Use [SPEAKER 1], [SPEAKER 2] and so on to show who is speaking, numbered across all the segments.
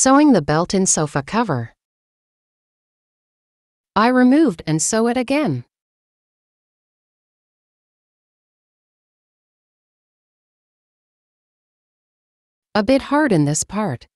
[SPEAKER 1] Sewing the belt-in sofa cover. I removed and sew it again. A bit hard in this part.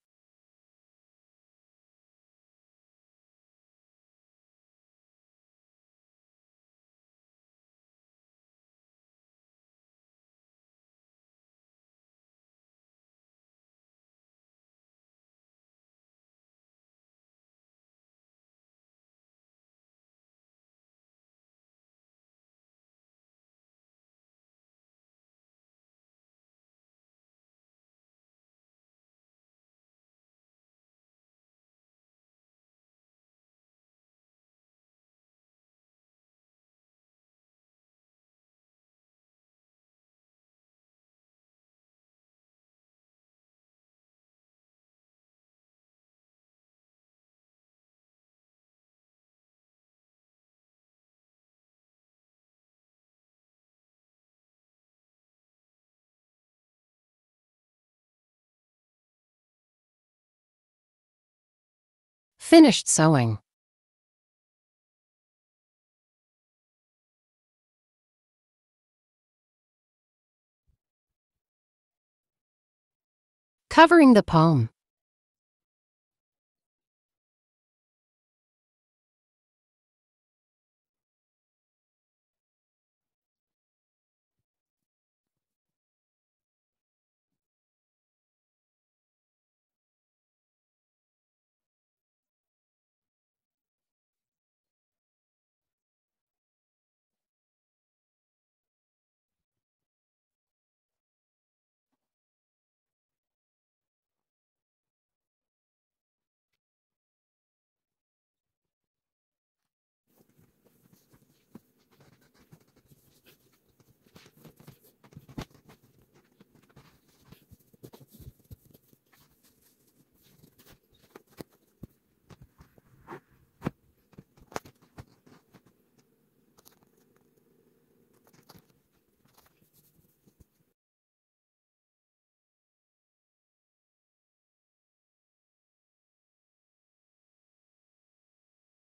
[SPEAKER 1] Finished sewing. Covering the poem.